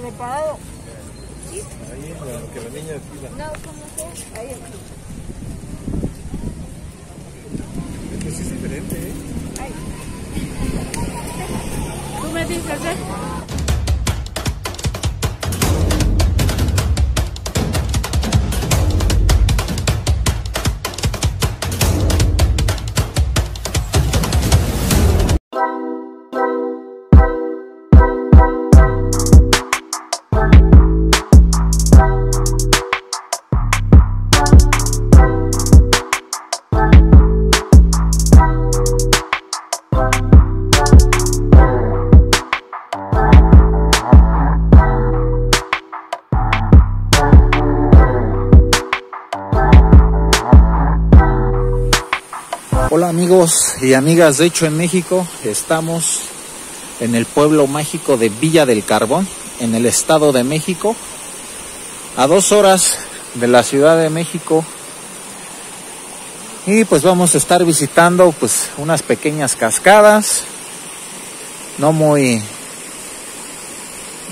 preparado. Ahí, la, que la niña pida. No, ¿cómo que? Ahí. Este sí es diferente, ¿eh? Tú me dices, ¿eh? Hola amigos y amigas de Hecho en México, estamos en el pueblo mágico de Villa del Carbón, en el Estado de México, a dos horas de la Ciudad de México. Y pues vamos a estar visitando pues unas pequeñas cascadas, no muy,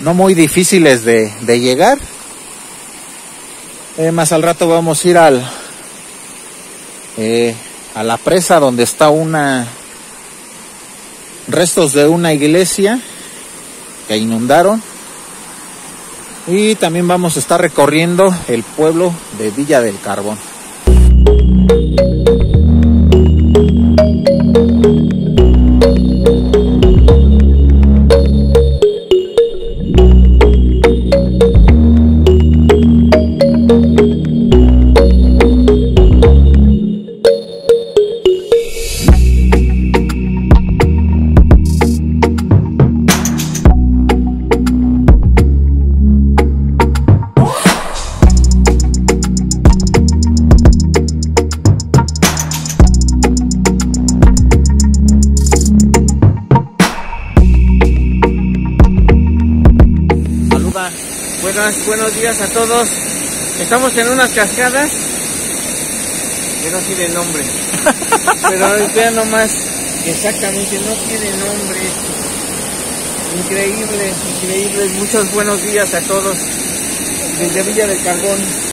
no muy difíciles de, llegar. Eh, más al rato vamos a ir al, eh, a la presa donde está una restos de una iglesia que inundaron y también vamos a estar recorriendo el pueblo de Villa del Carbón. Buenos días a todos. Estamos en unas cascadas que no tiene nombre. Pero vean nomás, exactamente, no tiene nombre. Increíble, increíble. Muchos buenos días a todos desde Villa del Carbón.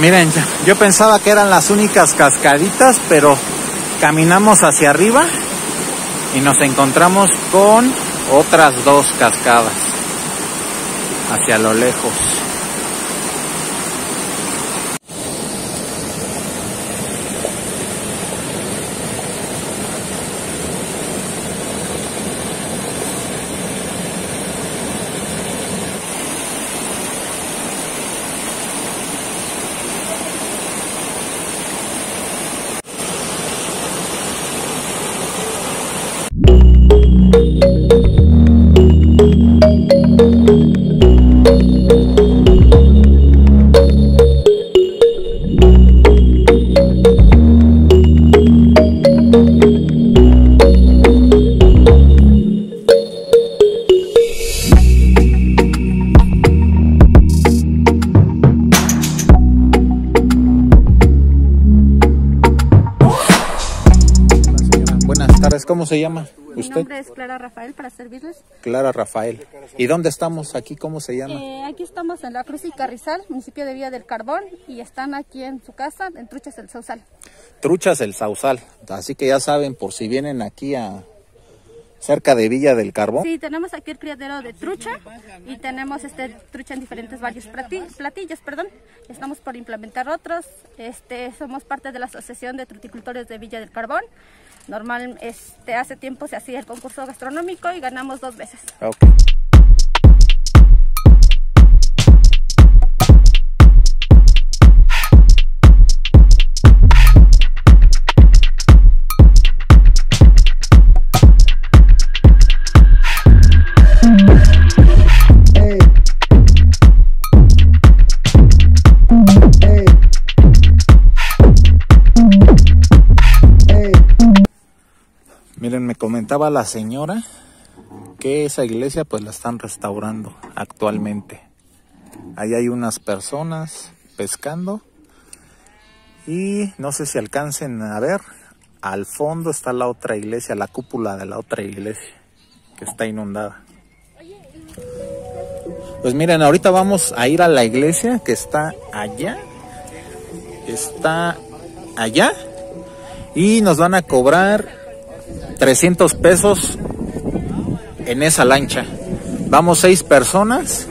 Miren, yo pensaba que eran las únicas cascaditas, pero caminamos hacia arriba y nos encontramos con otras dos cascadas hacia lo lejos. ¿Cómo se llama Mi usted? nombre es Clara Rafael para servirles. Clara Rafael. ¿Y dónde estamos aquí? ¿Cómo se llama? Eh, aquí estamos en la Cruz y Carrizal, municipio de Villa del Carbón, y están aquí en su casa, en Truchas del Sausal. Truchas el Sausal. Así que ya saben, por si vienen aquí a cerca de Villa del Carbón. Sí, tenemos aquí el criadero de trucha y tenemos este trucha en diferentes varios plati- platillos, perdón. Estamos por implementar otros. Este, somos parte de la Asociación de Truticultores de Villa del Carbón. Normal, este, hace tiempo se hacía el concurso gastronómico y ganamos dos veces. Ok. La señora que esa iglesia pues la están restaurando actualmente. Ahí hay unas personas pescando y no sé si alcancen a ver, al fondo está la otra iglesia, la cúpula de la otra iglesia que está inundada. Pues miren, ahorita vamos a ir a la iglesia que está allá. Está allá. Y nos van a cobrar 300 pesos en esa lancha. Vamos seis personas.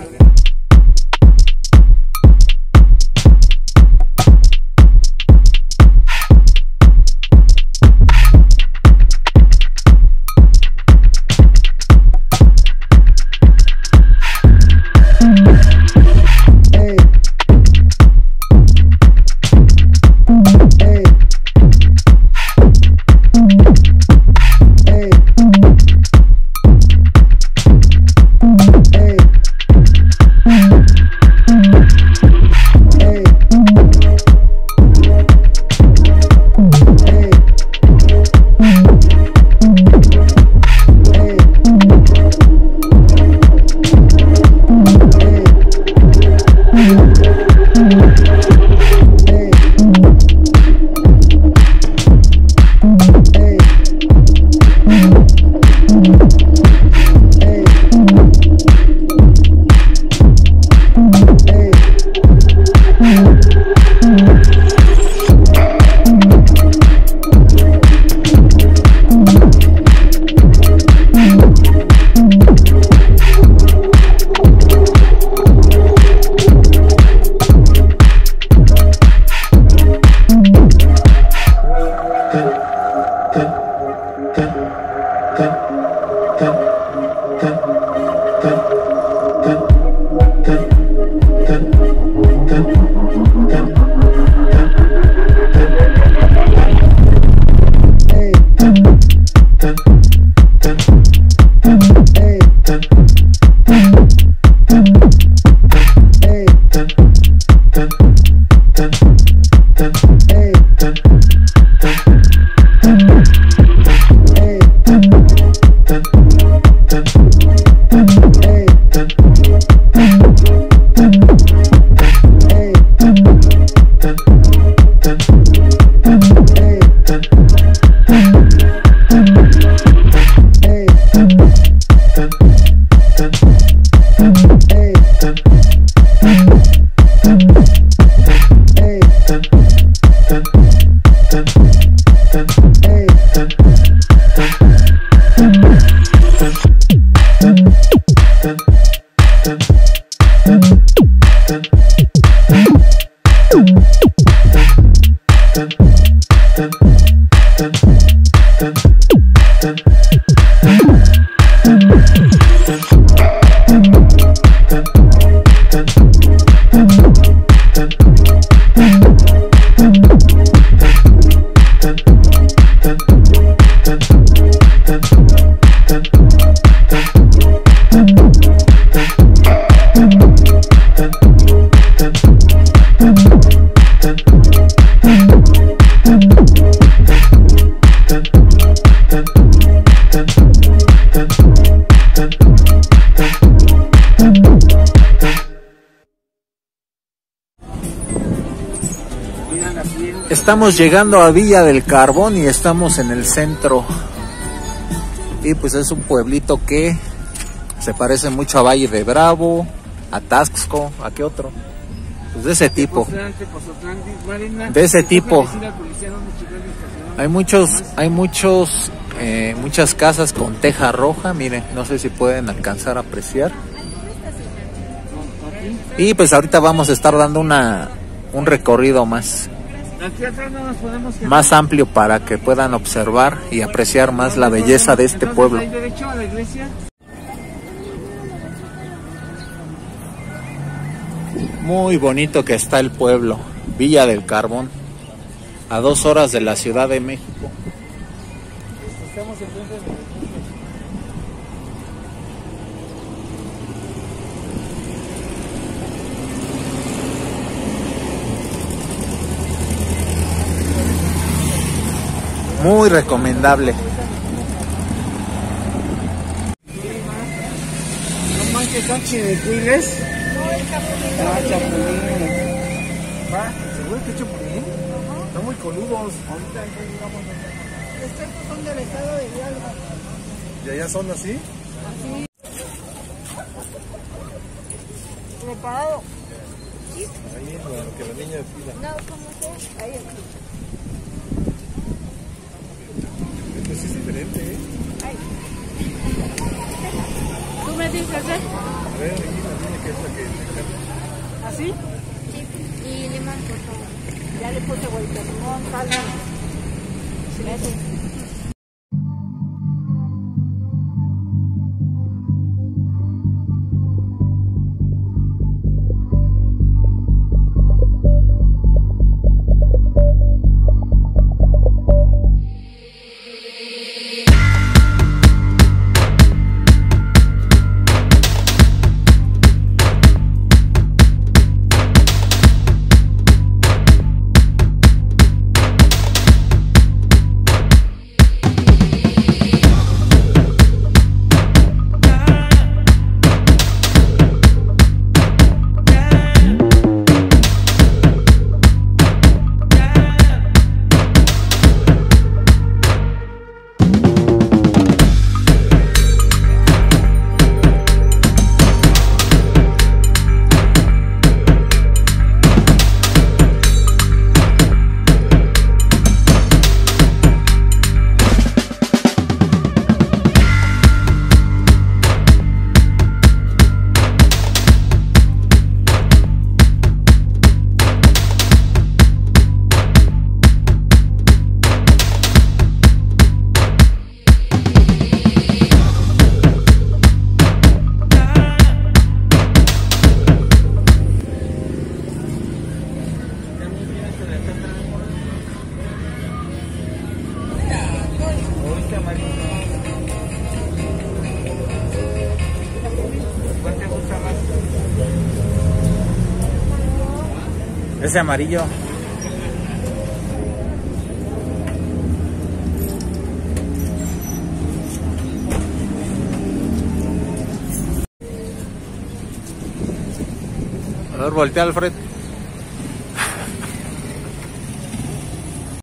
Estamos llegando a Villa del Carbón y estamos en el centro. Y pues es un pueblito que se parece mucho a Valle de Bravo, a Taxco, ¿a qué otro? Pues de ese tipo. De ese tipo. Hay muchos, hay muchos, eh, muchas casas con teja roja, miren, no sé si pueden alcanzar a apreciar. Y pues ahorita vamos a estar dando una, un recorrido más más amplio para que puedan observar y apreciar más la belleza de este pueblo. Muy bonito que está el pueblo, Villa del Carbón, a dos horas de la Ciudad de México. muy recomendable. No manches, son chinecuiles. No, es chapulín. Ah, chapulín. Va, seguro que es chapulín. Están muy coludos. Ahorita digamos. Estos son del estado de Hidalgo. ¿Y allá son así? Así. Preparado. Ahí, bueno, que la niña de fila. No, ¿cómo que? Ahí está. Sí es diferente, ¿eh? ¿Tú me dices, eh? A ver, ahí la que es la que me encanta. ¿Así? Y limón, por favor. Ya le puse vuelta. Limón, sal. Eso. Ese amarillo. A ver, voltea Alfred.